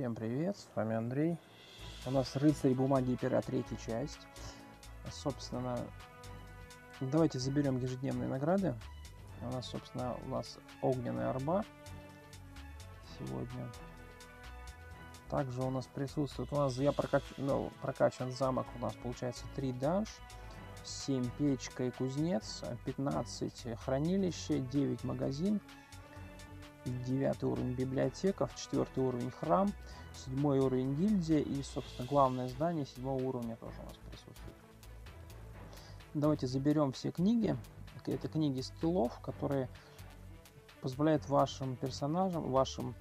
Всем привет, с вами Андрей. У нас рыцарь бумаги и пера третья часть. Собственно, давайте заберем ежедневные награды. У нас, собственно, у нас огненная арба сегодня. Также у нас присутствует, у нас я прокач, ну, прокачан замок, у нас получается 3 данж, 7 печка и кузнец, 15 хранилище, 9 магазин, девятый уровень библиотека, четвертый уровень храм, седьмой уровень гильдия и, собственно, главное здание седьмого уровня тоже у нас присутствует. Давайте заберем все книги. Это книги скиллов, которые позволяют вашим персонажам, вашим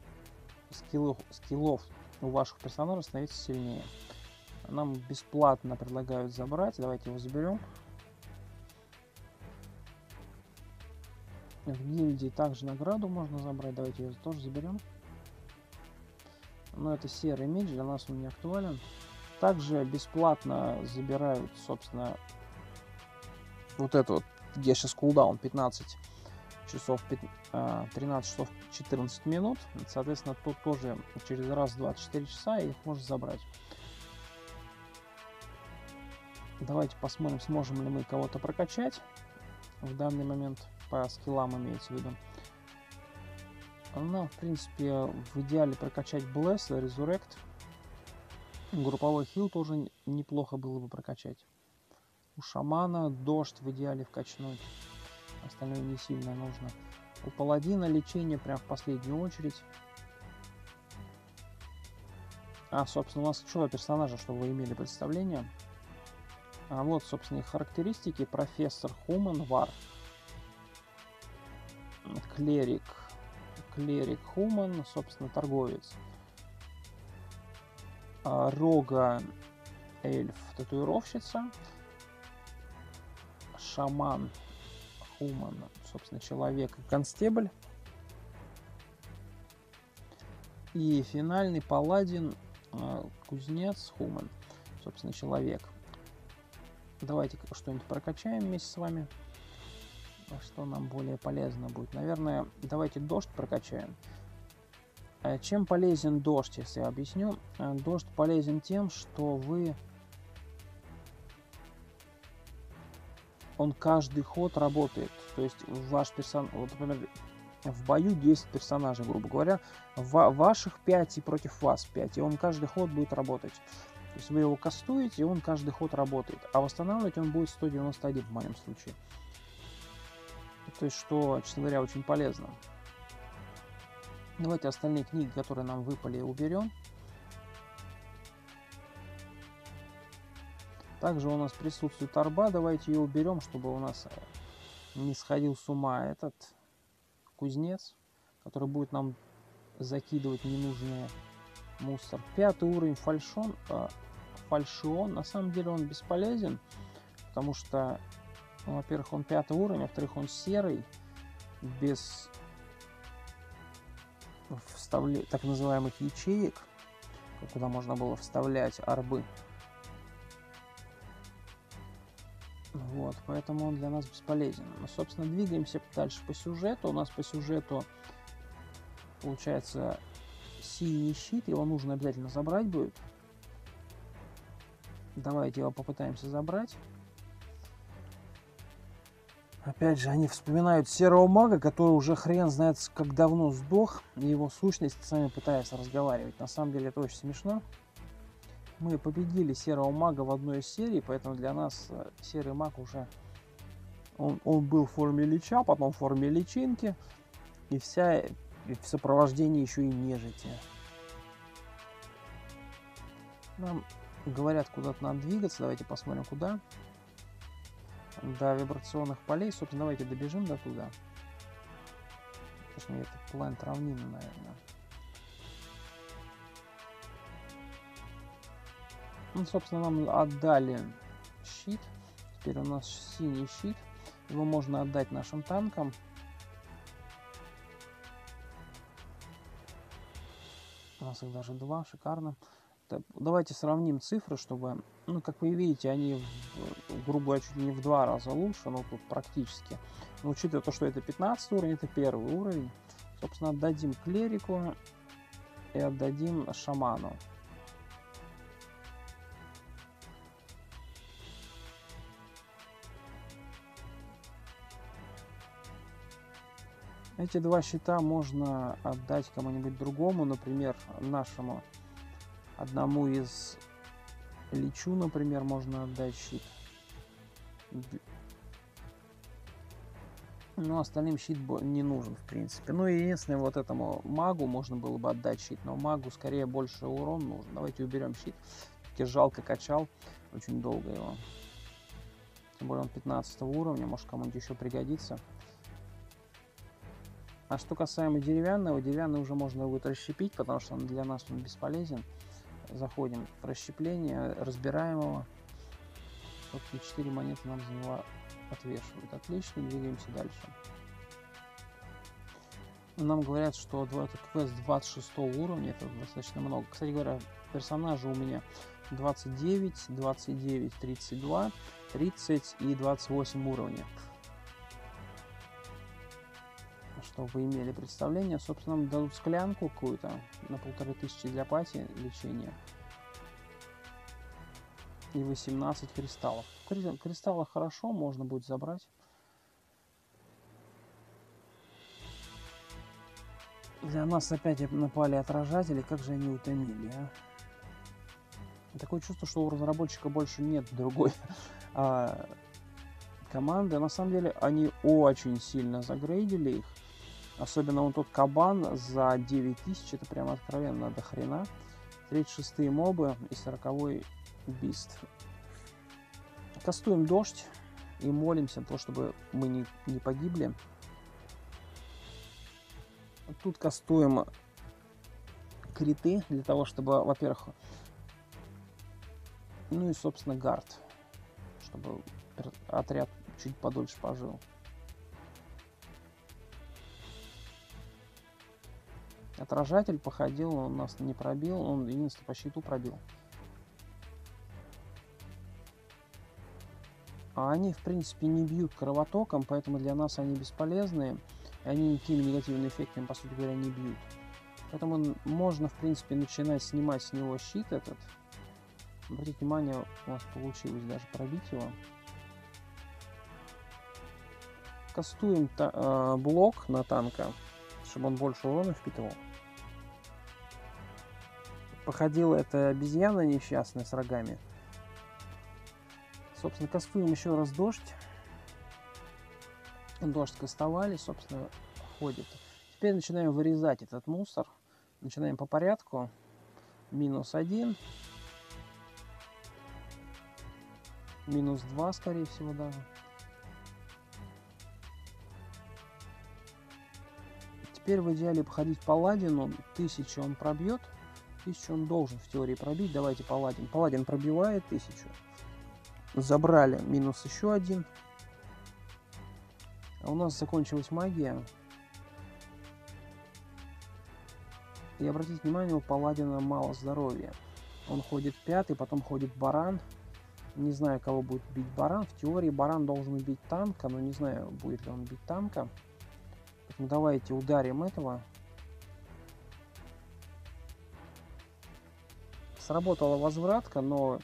скиллов, скиллов у ваших персонажей становиться сильнее. Нам бесплатно предлагают забрать. Давайте его заберем. В гильдии также награду можно забрать. Давайте ее тоже заберем. Но это серый меч, для нас он не актуален. Также бесплатно забирают, собственно, вот это вот, где сейчас кулдаун 15 часов, 13 часов 14 минут. Соответственно, тут тоже через раз 24 часа их можно забрать. Давайте посмотрим, сможем ли мы кого-то прокачать в данный момент по скиллам имеется в виду. Нам, в принципе, в идеале прокачать Bless, Resurrect. Групповой хил тоже неплохо было бы прокачать. У шамана дождь в идеале вкачнуть. Остальное не сильно нужно. У паладина лечение прям в последнюю очередь. А, собственно, у нас что персонажа, чтобы вы имели представление. А вот, собственно, их характеристики. Профессор Хуман Вар клерик, клерик Хуман, собственно, торговец. А, Рога эльф, татуировщица. Шаман Хуман, собственно, человек констебль. И финальный паладин а, кузнец Хуман, собственно, человек. Давайте что-нибудь прокачаем вместе с вами что нам более полезно будет. Наверное, давайте дождь прокачаем. Э, чем полезен дождь, если я объясню? Э, дождь полезен тем, что вы... Он каждый ход работает. То есть ваш персонаж... Вот, например, в бою 10 персонажей, грубо говоря. В ваших 5 и против вас 5. И он каждый ход будет работать. То есть вы его кастуете, и он каждый ход работает. А восстанавливать он будет 191 в моем случае. То есть, что, честно говоря, очень полезно. Давайте остальные книги, которые нам выпали, уберем. Также у нас присутствует арба. Давайте ее уберем, чтобы у нас э, не сходил с ума этот кузнец, который будет нам закидывать ненужные мусор. Пятый уровень фальшон. Э, фальшион. На самом деле он бесполезен, потому что ну, во-первых, он пятый уровень, во-вторых, он серый, без вставля... так называемых ячеек, куда можно было вставлять арбы. Вот, поэтому он для нас бесполезен. Мы, собственно, двигаемся дальше по сюжету. У нас по сюжету получается синий щит, его нужно обязательно забрать будет. Давайте его попытаемся забрать. Опять же, они вспоминают серого мага, который уже хрен знает, как давно сдох, и его сущность с нами пытается разговаривать. На самом деле это очень смешно. Мы победили серого мага в одной из серий, поэтому для нас э, серый маг уже... Он, он был в форме лича, потом в форме личинки, и вся и в сопровождении еще и нежити. Нам говорят, куда-то надо двигаться, давайте посмотрим, куда до вибрационных полей. Собственно, давайте добежим до туда. Точнее, это планет равнины, наверное. Ну, собственно, нам отдали щит. Теперь у нас синий щит. Его можно отдать нашим танкам. У нас их даже два, шикарно. Давайте сравним цифры, чтобы, ну, как вы видите, они, грубо говоря, чуть не в два раза лучше, но тут практически. Но учитывая то, что это 15 уровень, это первый уровень, собственно, отдадим клерику. и отдадим шаману. Эти два щита можно отдать кому-нибудь другому, например, нашему одному из лечу, например, можно отдать щит. Но остальным щит не нужен, в принципе. Ну и единственное, вот этому магу можно было бы отдать щит, но магу скорее больше урон нужен. Давайте уберем щит. Таки жалко качал, очень долго его. Тем более он 15 уровня, может кому-нибудь еще пригодится. А что касаемо деревянного, деревянный уже можно будет расщепить, потому что он для нас он бесполезен. Заходим в расщепление, разбираем его. Собственно, 4 монеты нам за него отвешивают. Отлично, двигаемся дальше. Нам говорят, что это квест 26 уровня, это достаточно много. Кстати говоря, персонажи у меня 29, 29, 32, 30 и 28 уровня чтобы вы имели представление. Собственно, нам дадут склянку какую-то на полторы тысячи для пати лечения. И 18 кристаллов. Кристаллы хорошо, можно будет забрать. Для нас опять напали отражатели, как же они утомили, а? Такое чувство, что у разработчика больше нет другой а, команды. На самом деле, они очень сильно загрейдили их. Особенно вот тот кабан за 9000, это прям откровенно до хрена. 36 мобы и 40 бист. Кастуем дождь и молимся, то, чтобы мы не, не погибли. Тут кастуем криты для того, чтобы, во-первых, ну и, собственно, гард, чтобы отряд чуть подольше пожил. Отражатель походил, он нас не пробил, он единственное по щиту пробил. А они, в принципе, не бьют кровотоком, поэтому для нас они бесполезные. И они никакими негативными эффектами, по сути говоря, не бьют. Поэтому можно, в принципе, начинать снимать с него щит этот. Обратите внимание, у нас получилось даже пробить его. Кастуем э, блок на танка, чтобы он больше урона впитывал. Походила эта обезьяна несчастная с рогами. Собственно, кастуем еще раз дождь. Дождь кастовали, собственно, ходит. Теперь начинаем вырезать этот мусор. Начинаем по порядку. Минус один. Минус два, скорее всего, даже. Теперь в идеале походить по ладину. Тысячу он пробьет. Тысячу он должен в теории пробить. Давайте Паладин. Паладин пробивает тысячу. Забрали. Минус еще один. А у нас закончилась магия. И обратите внимание, у Паладина мало здоровья. Он ходит пятый, потом ходит Баран. Не знаю, кого будет бить Баран. В теории Баран должен убить танка, но не знаю, будет ли он бить танка. Поэтому давайте ударим этого. Сработала возвратка, но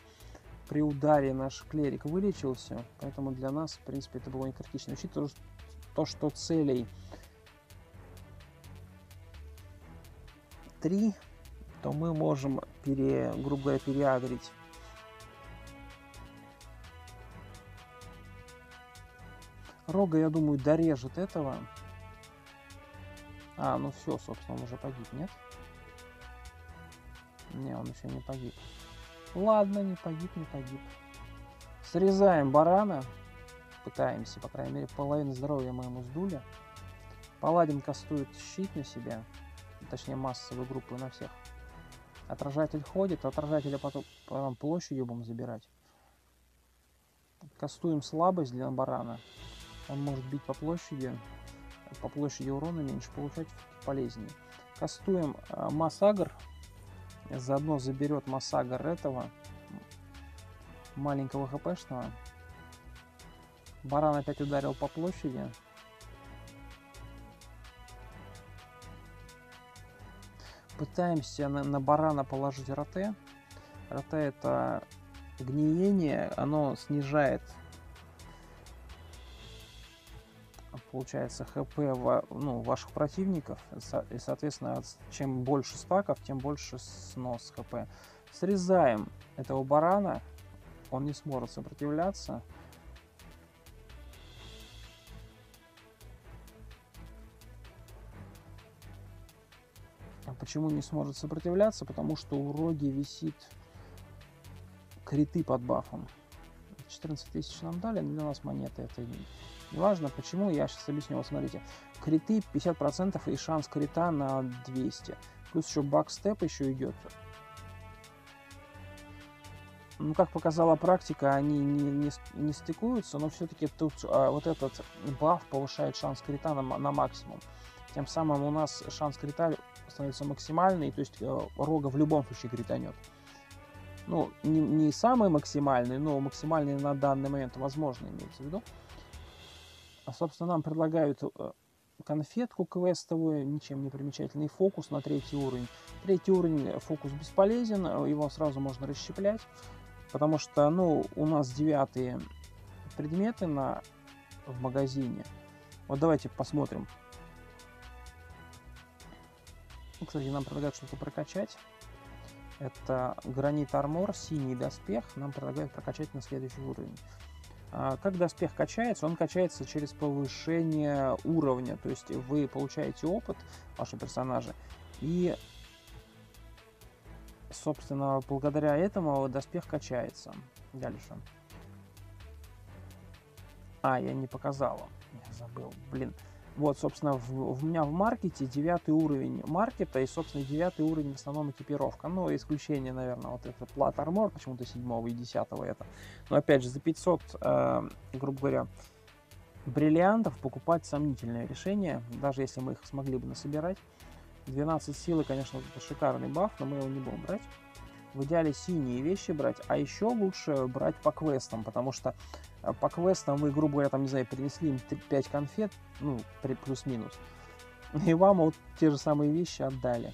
при ударе наш клерик вылечился, поэтому для нас, в принципе, это было не критично. Учитывая то, что целей 3, то мы можем, пере, грубо говоря, переагрить Рога, я думаю, дорежет этого. А, ну все, собственно, он уже погиб, нет? Не, он еще не погиб. Ладно, не погиб, не погиб. Срезаем барана. Пытаемся, по крайней мере, половину здоровья мы ему сдули. Паладин кастует щит на себя. Точнее, массовую группу на всех. Отражатель ходит, отражателя потом, потом площадью будем забирать. Кастуем слабость для барана. Он может бить по площади. По площади урона меньше получать полезнее. Кастуем э, массагр Заодно заберет Масагар этого маленького хпшного. Баран опять ударил по площади. Пытаемся на, на барана положить роте. Роте это гниение, оно снижает получается хп ну, ваших противников и соответственно чем больше стаков тем больше снос хп. Срезаем этого барана он не сможет сопротивляться. А почему не сможет сопротивляться? Потому что у роги висит криты под бафом. 14 тысяч нам дали для нас монеты это Неважно почему, я сейчас объясню. Вот смотрите, криты 50% и шанс крита на 200. Плюс еще бакстеп еще идет. Ну, как показала практика, они не, не, не стыкуются, но все-таки тут а, вот этот баф повышает шанс крита на, на максимум. Тем самым у нас шанс крита становится максимальный, то есть э, рога в любом случае кританет. Ну, не, не самый максимальный, но максимальный на данный момент возможно имеется в виду. А, собственно, нам предлагают э, конфетку квестовую, ничем не примечательный фокус на третий уровень. Третий уровень э, фокус бесполезен, э, его сразу можно расщеплять, потому что, ну, у нас девятые предметы на, в магазине. Вот давайте посмотрим. Ну, кстати, нам предлагают что-то прокачать. Это гранит армор, синий доспех. Нам предлагают прокачать на следующий уровень. А, как доспех качается? Он качается через повышение уровня, то есть вы получаете опыт, ваши персонажи, и, собственно, благодаря этому доспех качается. Дальше. А, я не показал. Я забыл. Блин. Вот, собственно, в, в меня в маркете девятый уровень маркета и, собственно, девятый уровень в основном экипировка. Ну, исключение, наверное, вот это плат армор, почему-то седьмого и десятого это. Но, опять же, за 500, э, грубо говоря, бриллиантов покупать сомнительное решение, даже если мы их смогли бы насобирать. 12 силы, конечно, это шикарный баф, но мы его не будем брать. В идеале синие вещи брать, а еще лучше брать по квестам, потому что э, по квестам вы, грубо говоря, там, не знаю, принесли им 5 конфет, ну, плюс-минус, и вам вот те же самые вещи отдали.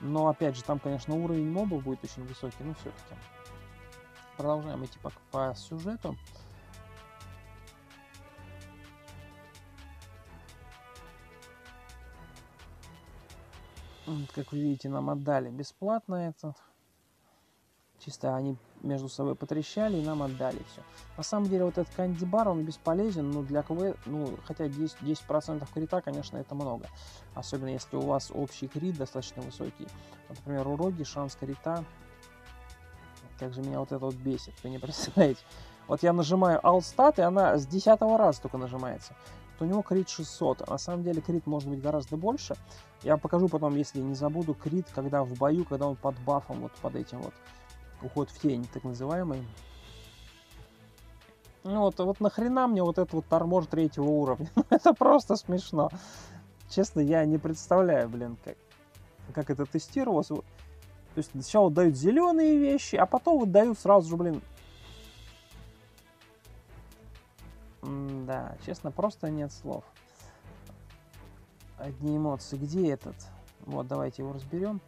Но, опять же, там, конечно, уровень мобов будет очень высокий, но все-таки. Продолжаем идти по, по сюжету. Как вы видите, нам отдали бесплатно этот Чисто они между собой потрещали и нам отдали все. На самом деле вот этот канди-бар, он бесполезен, но для КВ, ну, хотя 10%, 10 крита, конечно, это много. Особенно если у вас общий крит достаточно высокий. Вот, например, у Роги шанс крита, как же меня вот это вот бесит, вы не представляете. Вот я нажимаю Alt и она с 10 раза только нажимается. То у него крит 600. А на самом деле крит может быть гораздо больше. Я покажу потом, если не забуду, крит, когда в бою, когда он под бафом, вот под этим вот уход в тень, так называемый. Ну вот, вот нахрена мне вот этот вот армор третьего уровня? это просто смешно. Честно, я не представляю, блин, как, как это тестировалось. То есть сначала дают зеленые вещи, а потом вот дают сразу же, блин. Да, честно, просто нет слов. Одни эмоции. Где этот? Вот, давайте его разберем.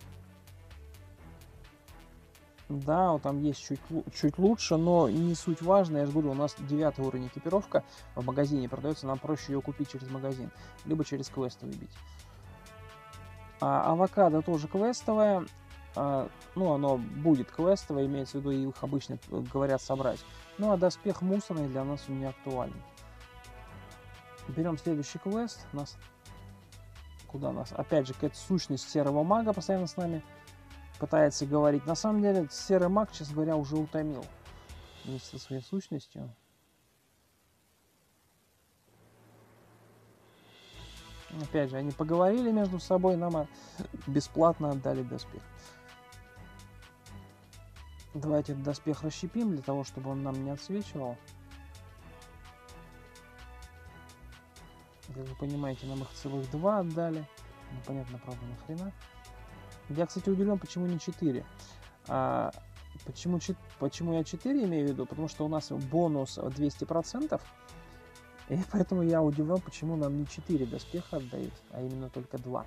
Да, там есть чуть, чуть лучше, но не суть важно. Я же говорю, у нас девятый уровень экипировка в магазине продается, нам проще ее купить через магазин, либо через квестовый бить. А авокадо тоже квестовое. А, ну, оно будет квестовое, имеется в виду, их обычно говорят собрать. Ну, а доспех мусорный для нас не актуален. Берем следующий квест. Нас... Куда нас? Опять же, какая-то сущность серого мага постоянно с нами пытается говорить. На самом деле, серый маг, честно говоря, уже утомил со своей сущностью. Опять же, они поговорили между собой, нам бесплатно отдали доспех. Давайте этот доспех расщепим, для того, чтобы он нам не отсвечивал. Как вы понимаете, нам их целых два отдали. Непонятно, правда, нахрена. Я, кстати, удивлен, почему не 4. А, почему, почему я 4 имею в виду? Потому что у нас бонус 200%. И поэтому я удивлен, почему нам не 4 доспеха отдают, а именно только 2.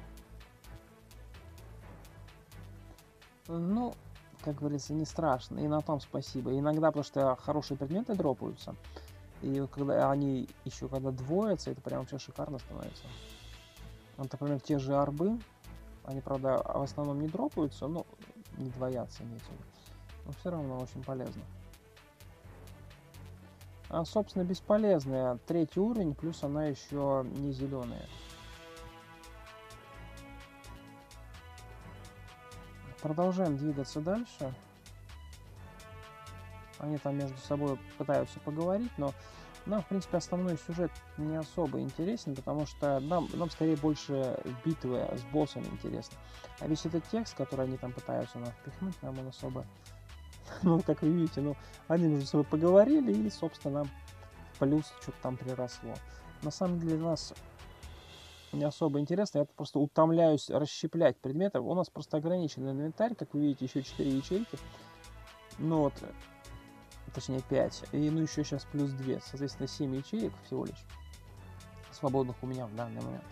Ну, как говорится, не страшно. И на том спасибо. Иногда, потому что хорошие предметы дропаются. И когда они еще когда двоятся, это прям вообще шикарно становится. Вот, например, те же арбы, они, правда, в основном не дропаются, но не двоятся, имеется. Но все равно очень полезно. А, собственно, бесполезная. Третий уровень, плюс она еще не зеленая. Продолжаем двигаться дальше. Они там между собой пытаются поговорить, но нам, в принципе, основной сюжет не особо интересен, потому что нам, нам скорее больше битвы с боссами интересно. А весь этот текст, который они там пытаются нам впихнуть, нам он особо... Ну, как вы видите, ну, они между собой поговорили, и, собственно, плюс что-то там приросло. На самом деле, нас не особо интересно. Я просто утомляюсь расщеплять предметы. У нас просто ограниченный инвентарь, как вы видите, еще 4 ячейки. Ну вот, точнее 5. И ну еще сейчас плюс 2. Соответственно, 7 ячеек всего лишь свободных у меня в данный момент.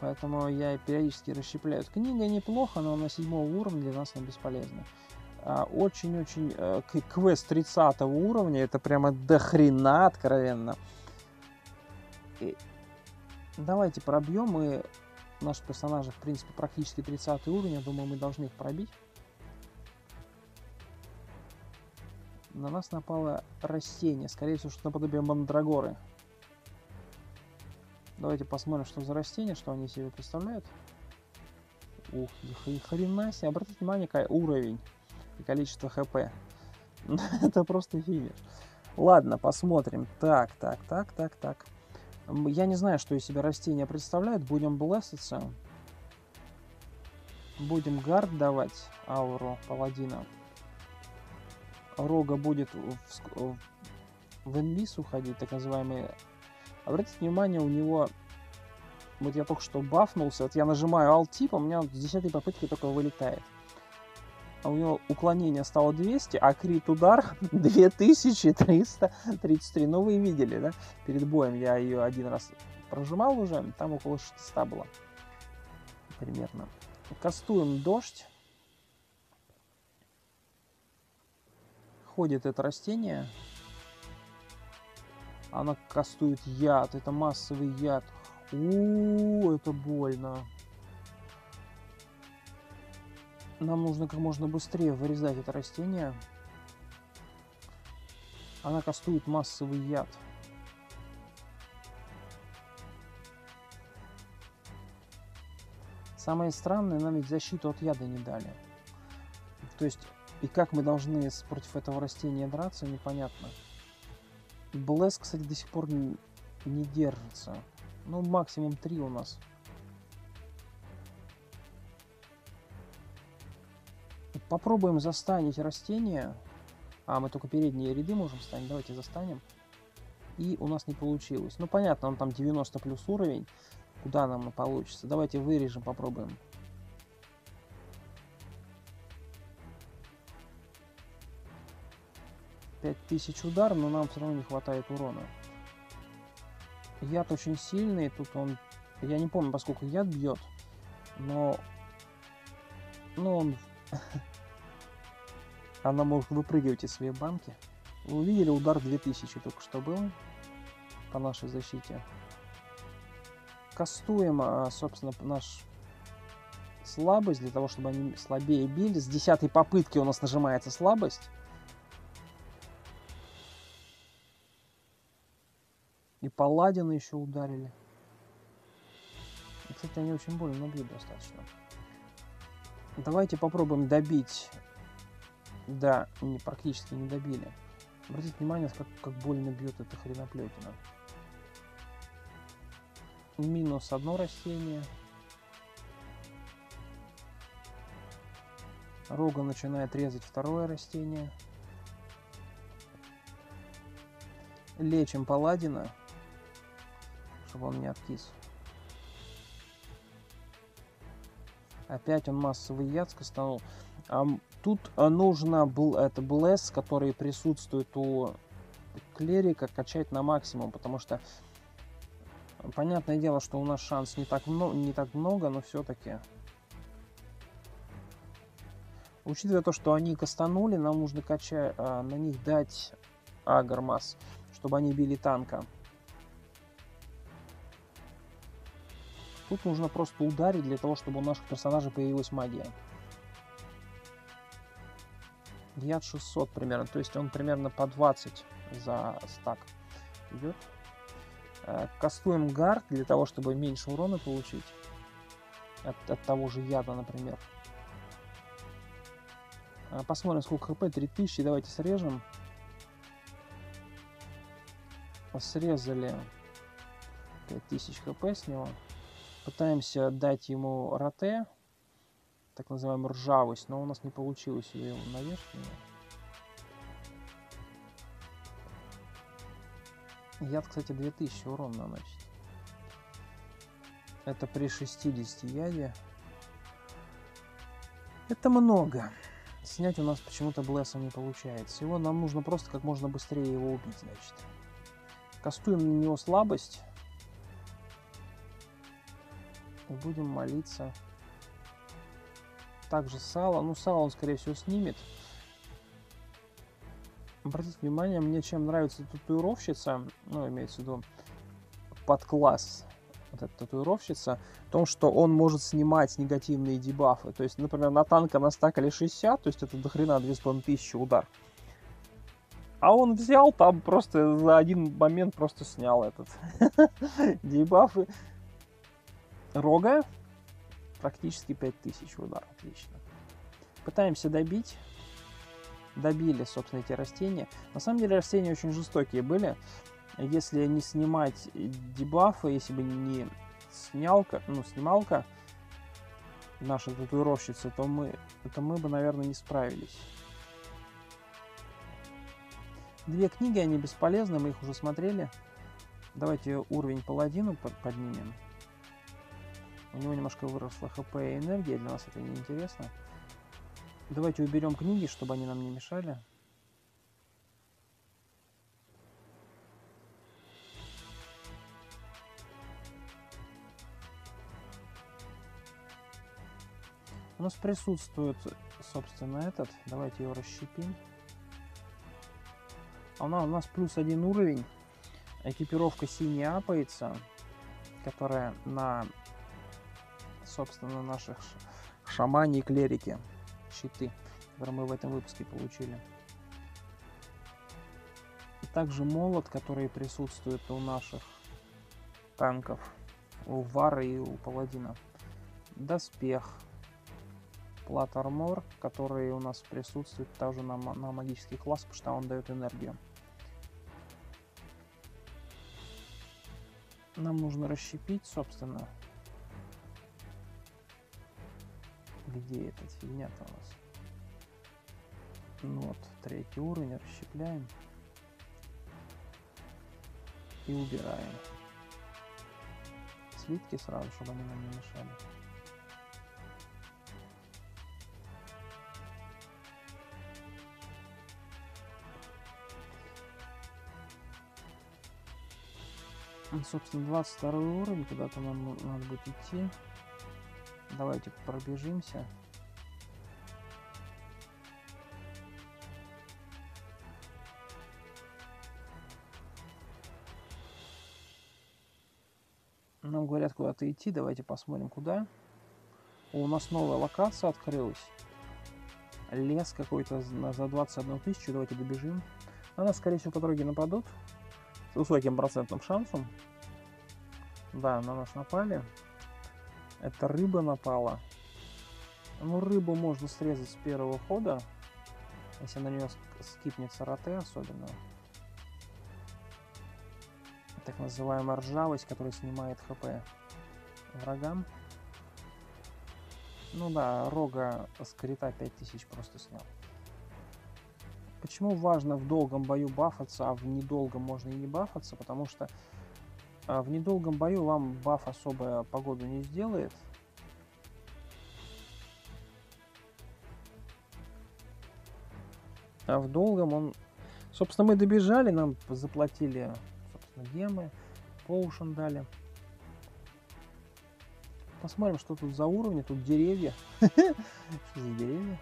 Поэтому я периодически расщепляю. Книга неплохо, но на седьмого уровня для нас она бесполезна. А, очень-очень э, квест 30 уровня, это прямо до хрена откровенно. И давайте пробьем, и наши персонажи, в принципе, практически 30 уровень, я думаю, мы должны их пробить. На нас напало растение, скорее всего, что наподобие мандрагоры. Давайте посмотрим, что за растение, что они себе представляют. Ух, ни хрена себе. Обратите внимание, какой уровень и количество хп. Это просто финиш. Ладно, посмотрим. Так, так, так, так, так. Я не знаю, что из себя растение представляет. Будем блесситься. Будем гард давать ауру паладина. Рога будет в, в инвиз уходить, так называемый. Обратите внимание, у него... Вот я только что бафнулся, вот я нажимаю Alt-тип, у меня с 10 попытки только вылетает. А у него уклонение стало 200, а крит удар 2333. Ну, вы видели, да? Перед боем я ее один раз прожимал уже, там около 600 было. Примерно. Кастуем дождь. Ходит это растение. Она кастует яд. Это массовый яд. -у это больно. Нам нужно как можно быстрее вырезать это растение. Она кастует массовый яд. Самое странное, нам ведь защиту от яда не дали. То есть, и как мы должны против этого растения драться, непонятно. Блэс, кстати, до сих пор не, держится. Ну, максимум 3 у нас. Попробуем застанить растения. А, мы только передние ряды можем станить. Давайте застанем. И у нас не получилось. Ну, понятно, он там 90 плюс уровень. Куда нам получится? Давайте вырежем, попробуем. Пять тысяч удар, но нам все равно не хватает урона. Яд очень сильный, тут он... Я не помню, поскольку яд бьет, но... Ну, он Она может выпрыгивать из своей банки. Вы увидели удар 2000 только что был по нашей защите. Кастуем, а, собственно, наш слабость, для того, чтобы они слабее били. С десятой попытки у нас нажимается слабость. И паладины еще ударили. И, кстати, они очень больно бьют достаточно. Давайте попробуем добить да, не, практически не добили. Обратите внимание, как, как больно бьет эта хреноплетина. Минус одно растение. Рога начинает резать второе растение. Лечим паладина, чтобы он не откис. Опять он массовый яд скастанул. Тут э, нужно был это блесс, который присутствует у клерика, качать на максимум, потому что понятное дело, что у нас шанс не так много, не так много, но все-таки Учитывая то, что они кастанули, нам нужно качать, а, на них дать агромас, чтобы они били танка. Тут нужно просто ударить для того, чтобы у наших персонажей появилась магия. Яд 600 примерно, то есть он примерно по 20 за стак идет. Э, кастуем гард для того, чтобы меньше урона получить от, от того же яда, например. Э, посмотрим, сколько хп. 3000. Давайте срежем. Срезали 5000 хп с него. Пытаемся дать ему роте, так называемую ржавость, но у нас не получилось ее наверх. Яд, кстати, 2000 урон наносит. Это при 60 яде. Это много. Снять у нас почему-то Блесса не получается. Его нам нужно просто как можно быстрее его убить, значит. Кастуем на него слабость. И будем молиться. Также сало. Ну, сало он, скорее всего, снимет. Обратите внимание, мне чем нравится татуировщица, ну, имеется в виду подкласс вот эта татуировщица, в том, что он может снимать негативные дебафы. То есть, например, на танка настакали 60, то есть это до хрена 2500 удар. А он взял там просто за один момент просто снял этот дебафы. Рога практически 5000 удар. Отлично. Пытаемся добить. Добили, собственно, эти растения. На самом деле растения очень жестокие были. Если не снимать дебафы, если бы не снялка, ну, снималка наша татуировщица, то мы, то мы бы, наверное, не справились. Две книги, они бесполезны, мы их уже смотрели. Давайте уровень паладину поднимем. У него немножко выросла хп и энергия, для нас это не интересно. Давайте уберем книги, чтобы они нам не мешали. У нас присутствует, собственно, этот. Давайте его расщепим. А у нас, у нас плюс один уровень. Экипировка синяя апается, которая на, собственно, наших шамане и клерике. Щиты, которые мы в этом выпуске получили. И также молот, который присутствует у наших танков. У Вара и у Паладина. Доспех. Плат Армор, который у нас присутствует также на, на магический класс, потому что он дает энергию. нам нужно расщепить, собственно. Где эта фигня-то у нас? Ну вот, третий уровень, расщепляем. И убираем. Слитки сразу, чтобы они нам не мешали. собственно, 22 уровень, куда-то нам надо будет идти. Давайте пробежимся. Нам говорят куда-то идти, давайте посмотрим куда. О, у нас новая локация открылась. Лес какой-то за 21 тысячу, давайте добежим. На нас, скорее всего, по дороге нападут с высоким процентным шансом. Да, на нас напали. Это рыба напала. Ну, рыбу можно срезать с первого хода. Если на нее скипнется роте особенно. Так называемая ржавость, которая снимает хп врагам. Ну да, рога скрита 5000 просто снял. Почему важно в долгом бою бафаться, а в недолгом можно и не бафаться? Потому что в недолгом бою вам баф особо погоду не сделает. А в долгом он... Собственно, мы добежали, нам заплатили, собственно, гемы, поушен дали. Посмотрим, что тут за уровни. Тут деревья. Что за деревья?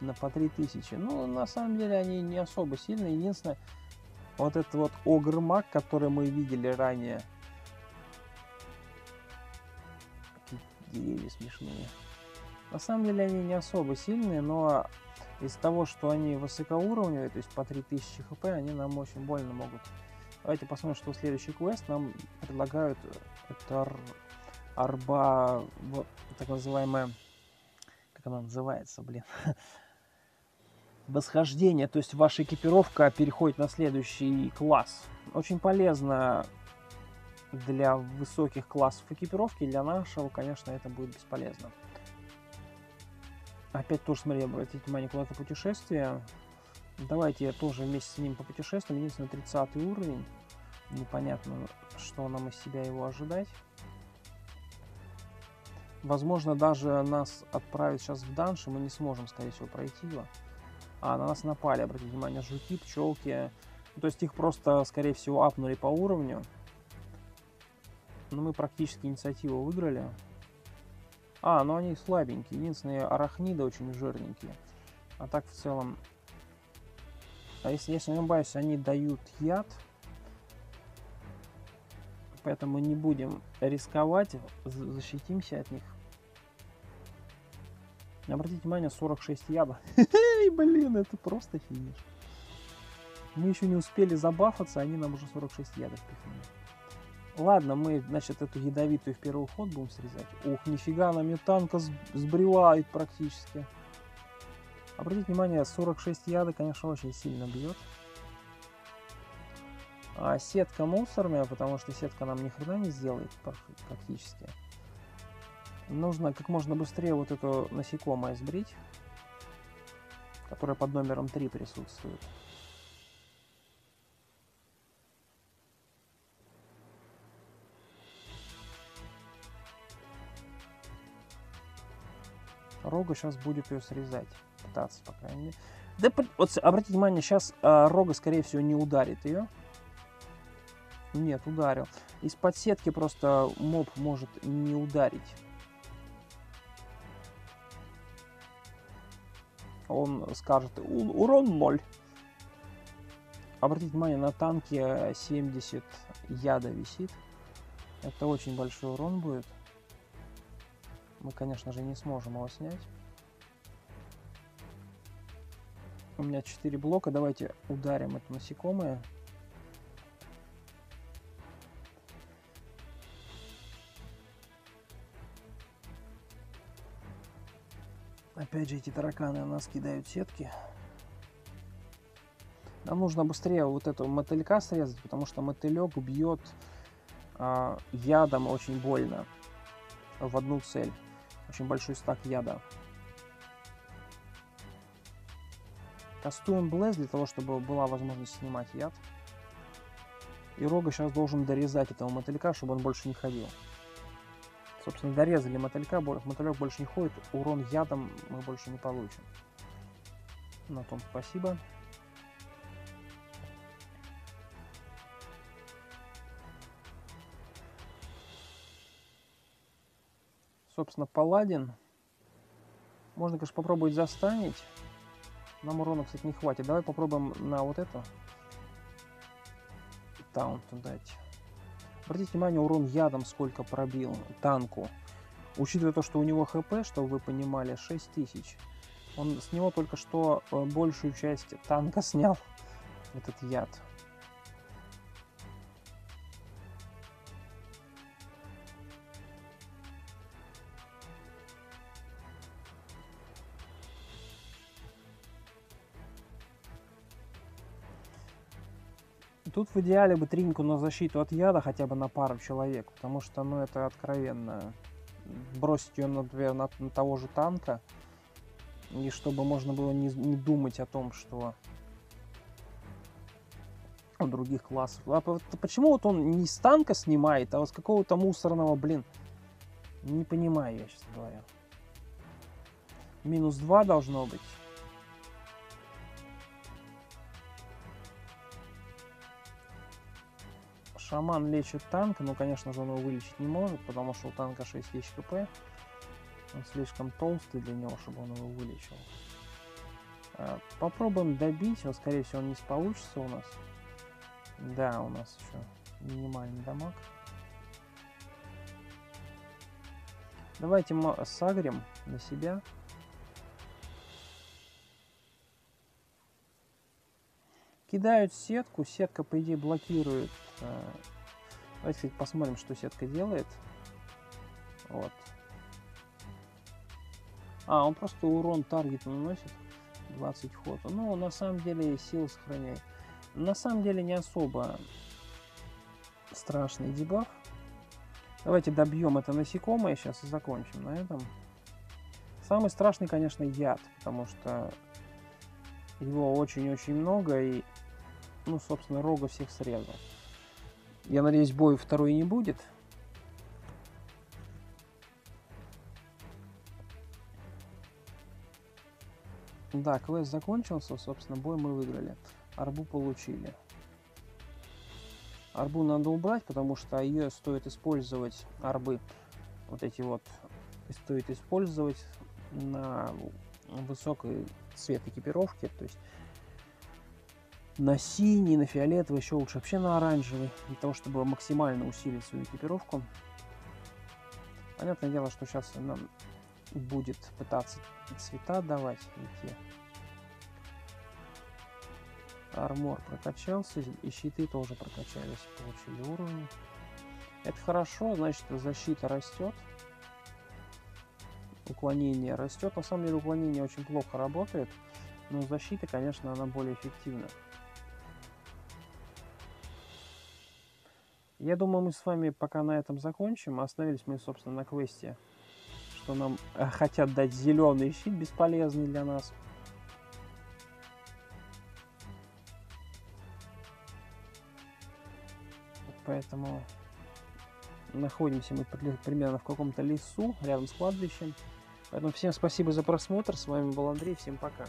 на по 3000. Ну, на самом деле, они не особо сильные. Единственное, вот этот вот Огр который мы видели ранее. Деревья смешные. На самом деле, они не особо сильные, но из-за того, что они высокоуровневые, то есть по 3000 хп, они нам очень больно могут. Давайте посмотрим, что следующий квест нам предлагают. Это ар... арба, вот, так называемая, как она называется, блин, восхождение, то есть ваша экипировка переходит на следующий класс. Очень полезно для высоких классов экипировки, для нашего, конечно, это будет бесполезно. Опять тоже, смотри, обратите внимание, куда-то путешествие. Давайте я тоже вместе с ним по путешествиям. Единственное, 30 уровень. Непонятно, что нам из себя его ожидать. Возможно, даже нас отправить сейчас в данж, и мы не сможем, скорее всего, пройти его. А, на нас напали, обратите внимание, жуки, пчелки. Ну, то есть их просто, скорее всего, апнули по уровню. Но мы практически инициативу выиграли. А, ну они слабенькие. Единственные арахниды очень жирненькие. А так в целом... А если, если не ошибаюсь, они дают яд. Поэтому не будем рисковать. Защитимся от них. Обратите внимание, 46 яда. Блин, это просто финиш. Мы еще не успели забафаться, они нам уже 46 ядов пихнули. Ладно, мы, значит, эту ядовитую в первый ход будем срезать. Ух, нифига, на танка сбривает практически. Обратите внимание, 46 яда, конечно, очень сильно бьет. А сетка мусорная, потому что сетка нам ни хрена не сделает практически. Нужно как можно быстрее вот эту насекомое сбрить, которая под номером 3 присутствует. Рога сейчас будет ее срезать. Пытаться, по крайней мере. Да, вот обратите внимание, сейчас а, Рога, скорее всего, не ударит ее. Нет, ударил. Из-под сетки просто моб может не ударить. Он скажет, урон 0. Обратите внимание, на танке 70 яда висит. Это очень большой урон будет. Мы, конечно же, не сможем его снять. У меня 4 блока. Давайте ударим это насекомое. Опять же, эти тараканы на нас кидают сетки. Нам нужно быстрее вот этого мотылька срезать, потому что мотылек бьет э, ядом очень больно в одну цель. Очень большой стак яда. Кастуем Блэс для того, чтобы была возможность снимать яд. И Рога сейчас должен дорезать этого мотылька, чтобы он больше не ходил. Собственно, дорезали мотылька, мотылек больше не ходит, урон ядом мы больше не получим. На том спасибо. собственно, паладин. Можно, конечно, попробовать застанить. Нам урона, кстати, не хватит. Давай попробуем на вот это. Таунту дать. Обратите внимание, урон ядом сколько пробил танку. Учитывая то, что у него хп, чтобы вы понимали, 6000. Он с него только что э, большую часть танка снял. Этот яд. Тут в идеале бы триньку на защиту от яда хотя бы на пару человек, потому что, ну, это откровенно. Бросить ее, например, на, на того же танка, и чтобы можно было не, не думать о том, что у других классов. А почему вот он не с танка снимает, а вот с какого-то мусорного, блин, не понимаю я, сейчас говоря. Минус 2 должно быть. Шаман лечит танк, но, конечно же, он его вылечить не может, потому что у танка 6000 хп. Он слишком толстый для него, чтобы он его вылечил. А, попробуем добить. Он, скорее всего, не получится у нас. Да, у нас еще минимальный дамаг. Давайте мы сагрим на себя. Кидают сетку. Сетка, по идее, блокирует. Э, давайте, кстати, посмотрим, что сетка делает. Вот. А, он просто урон таргету наносит. 20 ход. Ну, на самом деле, силы сохраняй. На самом деле, не особо страшный дебаф. Давайте добьем это насекомое сейчас и закончим на этом. Самый страшный, конечно, яд, потому что его очень-очень много, и, ну, собственно, рога всех срезал. Я надеюсь, бой второй не будет. Да, квест закончился, собственно, бой мы выиграли. Арбу получили. Арбу надо убрать, потому что ее стоит использовать, арбы, вот эти вот, стоит использовать на высокий цвет экипировки, то есть на синий, на фиолетовый, еще лучше вообще на оранжевый, для того, чтобы максимально усилить свою экипировку. Понятное дело, что сейчас нам будет пытаться цвета давать идти. Армор прокачался, и щиты тоже прокачались, получили уровень. Это хорошо, значит защита растет. Уклонение растет. На самом деле уклонение очень плохо работает, но защита, конечно, она более эффективна. Я думаю, мы с вами пока на этом закончим. Остановились мы, собственно, на квесте, что нам э, хотят дать зеленый щит, бесполезный для нас. Поэтому находимся мы примерно в каком-то лесу, рядом с кладбищем. Поэтому всем спасибо за просмотр. С вами был Андрей. Всем пока.